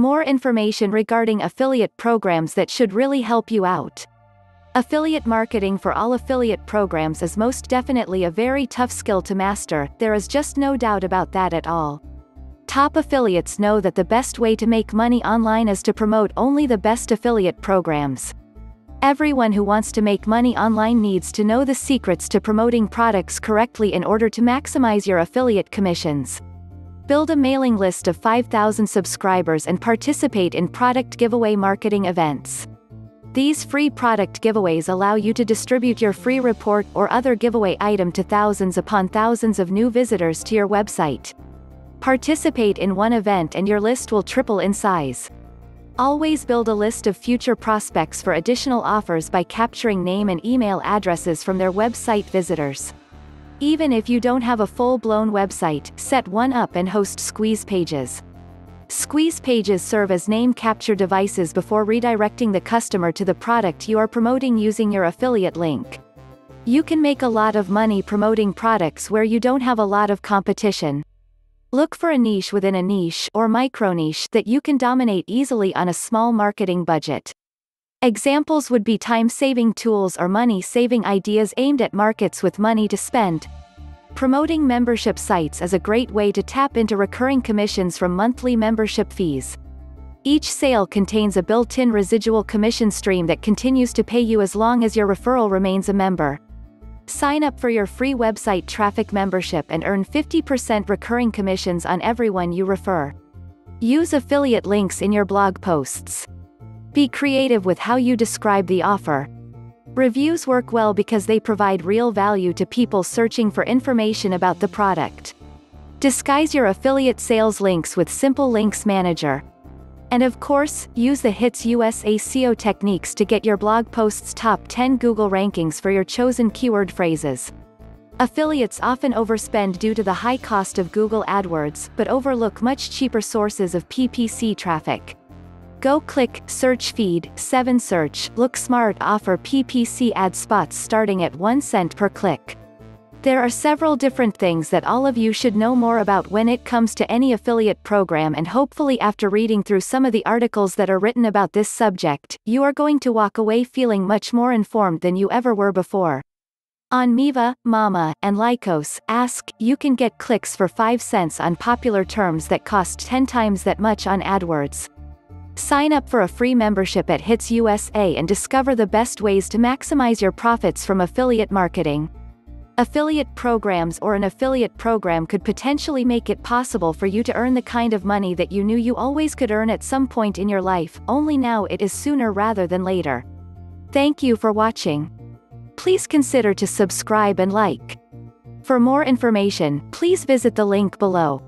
More information regarding affiliate programs that should really help you out. Affiliate marketing for all affiliate programs is most definitely a very tough skill to master, there is just no doubt about that at all. Top affiliates know that the best way to make money online is to promote only the best affiliate programs. Everyone who wants to make money online needs to know the secrets to promoting products correctly in order to maximize your affiliate commissions. Build a mailing list of 5,000 subscribers and participate in product giveaway marketing events. These free product giveaways allow you to distribute your free report or other giveaway item to thousands upon thousands of new visitors to your website. Participate in one event and your list will triple in size. Always build a list of future prospects for additional offers by capturing name and email addresses from their website visitors. Even if you don't have a full-blown website, set one up and host squeeze pages. Squeeze pages serve as name capture devices before redirecting the customer to the product you are promoting using your affiliate link. You can make a lot of money promoting products where you don't have a lot of competition. Look for a niche within a niche or micro-niche that you can dominate easily on a small marketing budget. Examples would be time-saving tools or money-saving ideas aimed at markets with money to spend. Promoting membership sites is a great way to tap into recurring commissions from monthly membership fees. Each sale contains a built-in residual commission stream that continues to pay you as long as your referral remains a member. Sign up for your free website traffic membership and earn 50% recurring commissions on everyone you refer. Use affiliate links in your blog posts. Be creative with how you describe the offer. Reviews work well because they provide real value to people searching for information about the product. Disguise your affiliate sales links with Simple Links Manager. And of course, use the HITS USA SEO techniques to get your blog posts top 10 Google rankings for your chosen keyword phrases. Affiliates often overspend due to the high cost of Google AdWords, but overlook much cheaper sources of PPC traffic. Go Click, Search Feed, 7 Search, Look Smart offer PPC ad spots starting at 1 cent per click. There are several different things that all of you should know more about when it comes to any affiliate program and hopefully after reading through some of the articles that are written about this subject, you are going to walk away feeling much more informed than you ever were before. On Miva, Mamma, and Lycos, ask, you can get clicks for 5 cents on popular terms that cost 10 times that much on AdWords. Sign up for a free membership at Hits USA and discover the best ways to maximize your profits from affiliate marketing. Affiliate programs or an affiliate program could potentially make it possible for you to earn the kind of money that you knew you always could earn at some point in your life, only now it is sooner rather than later. Thank you for watching. Please consider to subscribe and like. For more information, please visit the link below.